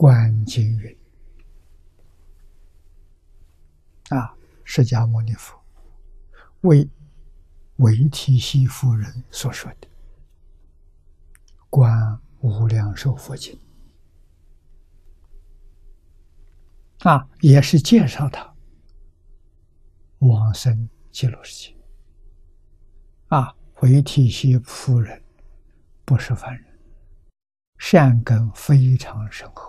观经云：“啊，释迦牟尼佛为维提西夫人所说的《观无量寿佛经》啊，也是介绍他往生极乐世界。啊，维提西夫人不是凡人，善根非常深厚。”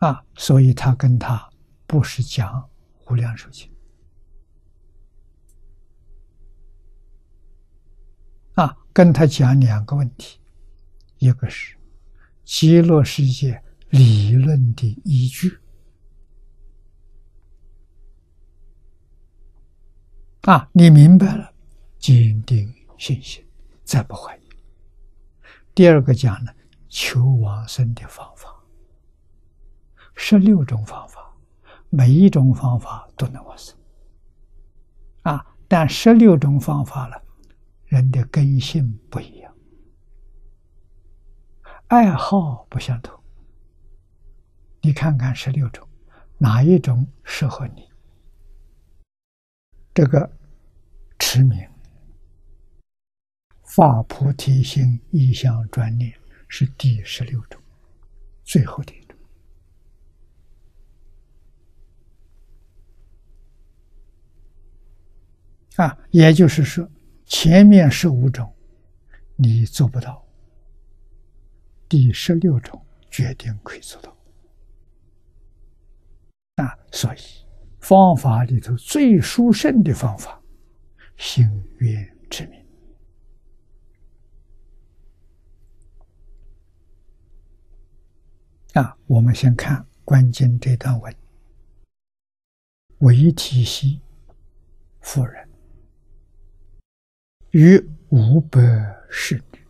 啊，所以他跟他不是讲无量寿经啊，跟他讲两个问题，一个是极乐世界理论的依据啊，你明白了，坚定信心，再不怀疑。第二个讲呢，求往生的方法。十六种方法，每一种方法都能往生啊！但十六种方法了，人的根性不一样，爱好不相同。你看看十六种，哪一种适合你？这个持名、发菩提心、意向专念是第十六种，最后的。啊，也就是说，前面十五种你做不到，第十六种决定可以做到。啊，所以方法里头最殊胜的方法，心愿之名。啊，我们先看关键这段文：唯体系夫人。与五百侍女，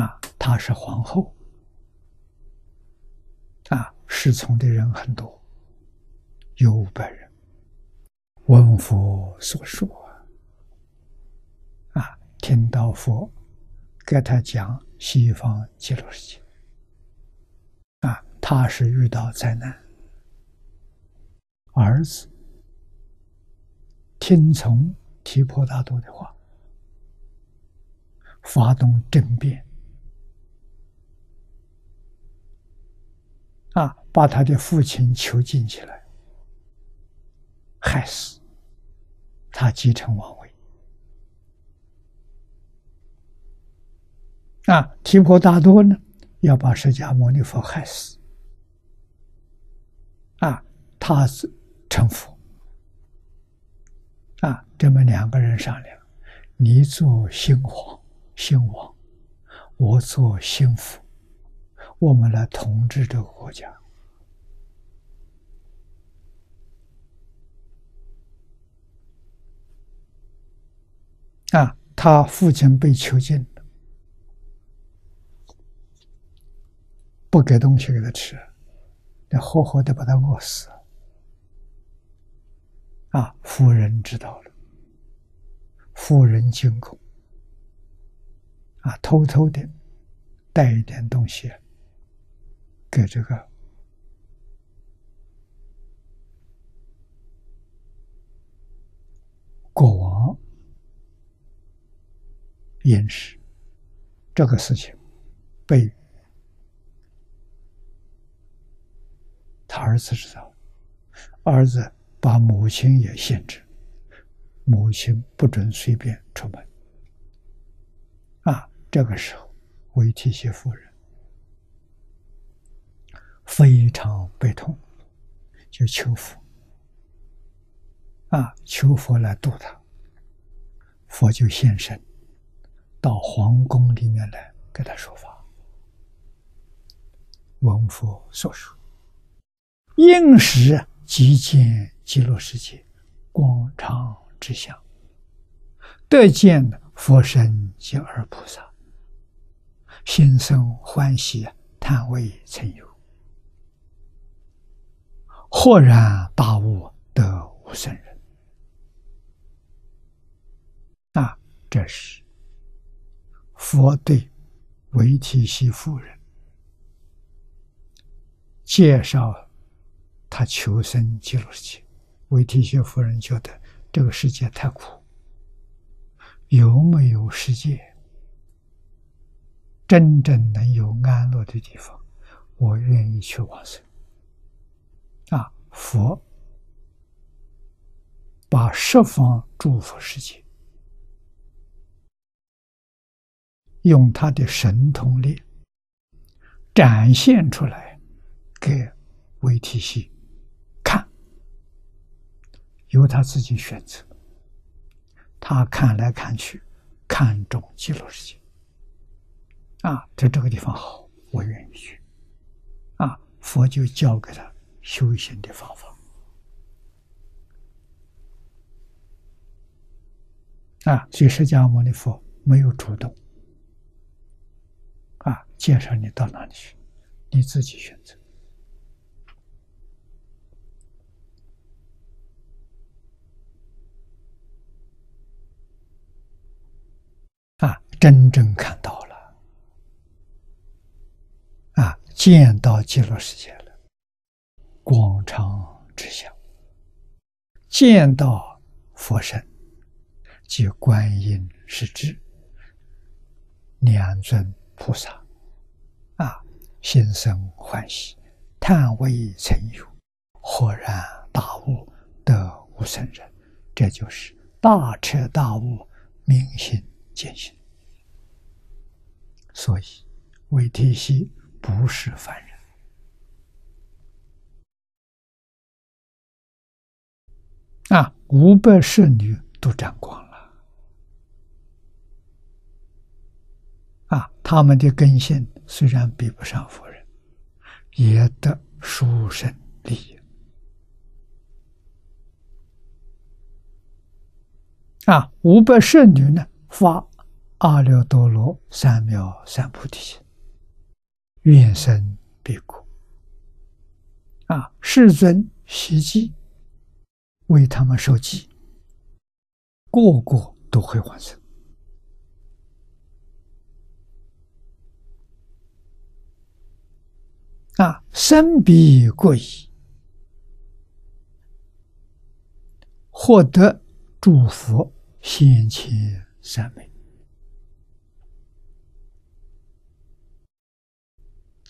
啊，她是皇后，啊，侍从的人很多，有五百人。闻佛所说，啊，听到佛给他讲西方极乐世界，啊，他是遇到灾难，儿子听从。提婆达多的话，发动政变，啊，把他的父亲囚禁起来，害死，他继承王位。啊，提婆达多呢，要把释迦牟尼佛害死，啊，他是成佛。啊，这么两个人商量，你做新皇、新王，我做新父，我们来统治这个国家。啊，他父亲被囚禁了，不给东西给他吃，要活活的把他饿死。啊，夫人知道了，夫人惊恐，啊，偷偷的带一点东西给这个国王饮食，这个事情被他儿子知道，儿子。把母亲也限制，母亲不准随便出门。啊，这个时候，维提西夫人非常悲痛，就求佛，啊，求佛来度他。佛就现身，到皇宫里面来给他说法。闻佛所说，应时即见。极乐世界，光常之相，得见佛身及二菩萨，心生欢喜，叹为曾有，豁然大悟，得无生人。那，这是佛对维提西夫人介绍他求生极乐世界。维提西夫人觉得这个世界太苦，有没有世界真正能有安乐的地方？我愿意去往生。啊，佛把十方诸佛世界用他的神通力展现出来给维提西。由他自己选择，他看来看去，看中极乐世界，啊，在这个地方好，我愿意去，啊，佛就教给他修行的方法，啊，所以释迦牟尼佛没有主动，啊，介绍你到哪里去，你自己选择。真正看到了，啊，见到极乐世界了，广长之相，见到佛身，即观音是智，两尊菩萨，啊，心生欢喜，叹为曾有，豁然大悟，得无生人，这就是大彻大悟，明心见性。所以，韦提希不是凡人啊！五百圣女都沾光了啊！他们的根性虽然比不上佛人，也得殊胜利益啊！五百圣女呢发。阿耨多罗三藐三菩提心，愿生彼国。啊，世尊悉记，为他们受记，个个都会完成。啊，生彼过矣，获得祝福，先前三昧。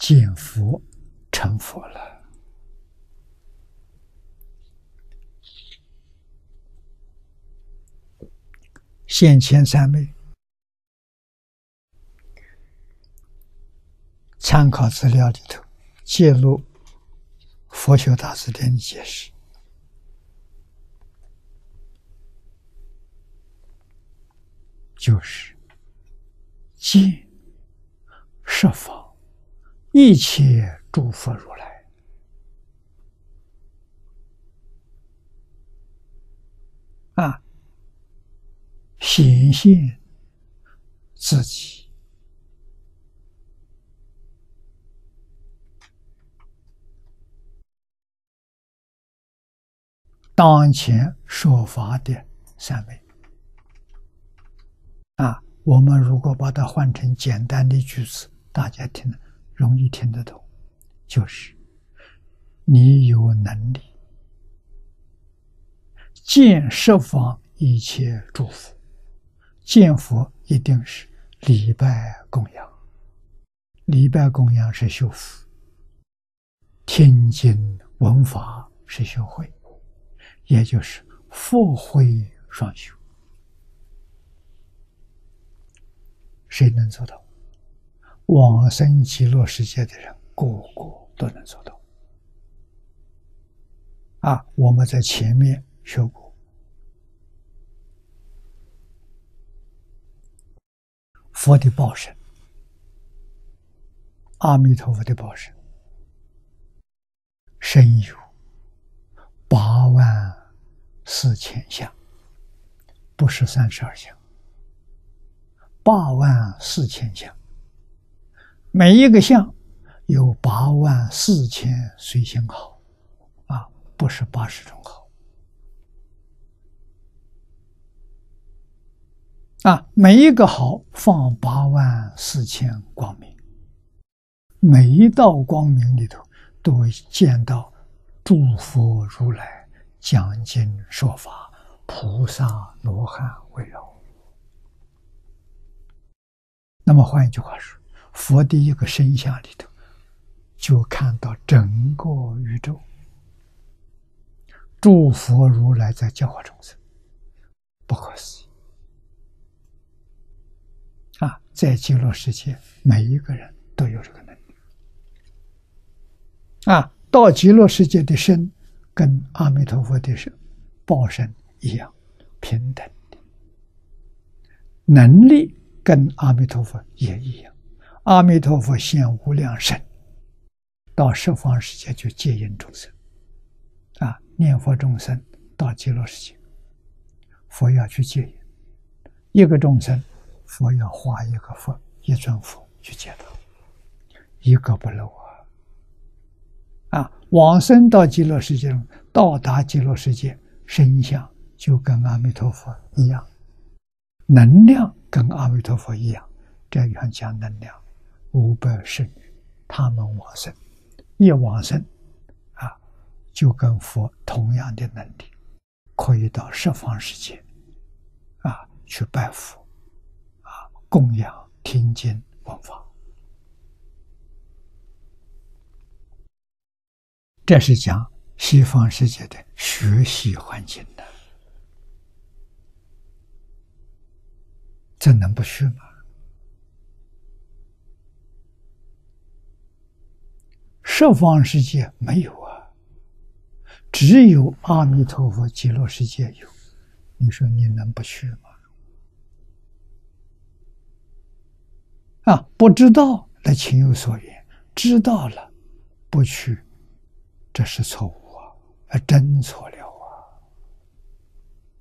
见佛成佛了，现前三昧，参考资料里头揭露《佛学大辞典》的解释，就是见设法。一切诸佛如来啊，显现自己当前说法的三昧啊，我们如果把它换成简单的句子，大家听了。容易听得懂，就是你有能力见十方一切诸佛，见佛一定是礼拜供养，礼拜供养是修福，听经闻法是修慧，也就是佛慧双修，谁能做到？往生极乐世界的人，个个都能做到。啊，我们在前面学过，佛的报身，阿弥陀佛的报身，身有八万四千相，不是三十二相，八万四千相。每一个相有八万四千随行好，啊，不是八十种好。啊，每一个好放八万四千光明，每一道光明里头都会见到诸佛如来讲经说法，菩萨罗汉围绕。那么换一句话说，佛的一个身相里头，就看到整个宇宙，诸佛如来在教化众生，不可思议。啊，在极乐世界，每一个人都有这个能力。啊，到极乐世界的身，跟阿弥陀佛的身、报身一样，平等能力，跟阿弥陀佛也一样。阿弥陀佛现无量身，到十方世界就接引众生。啊，念佛众生到极乐世界，佛要去接引一个众生。佛要化一个佛，一尊佛去接他，一个不漏啊！啊，往生到极乐世界中，到达极乐世界，身相就跟阿弥陀佛一样，能量跟阿弥陀佛一样。这样讲能量，五百圣女，他们往生，一往生，啊，就跟佛同样的能力，可以到十方世界，啊，去拜佛。啊供养听经闻法，这是讲西方世界的学习环境的，这能不虚吗？这方世界没有啊，只有阿弥陀佛极乐世界有，你说你能不去吗？啊，不知道那情有所原；知道了，不去，这是错误啊，真错了。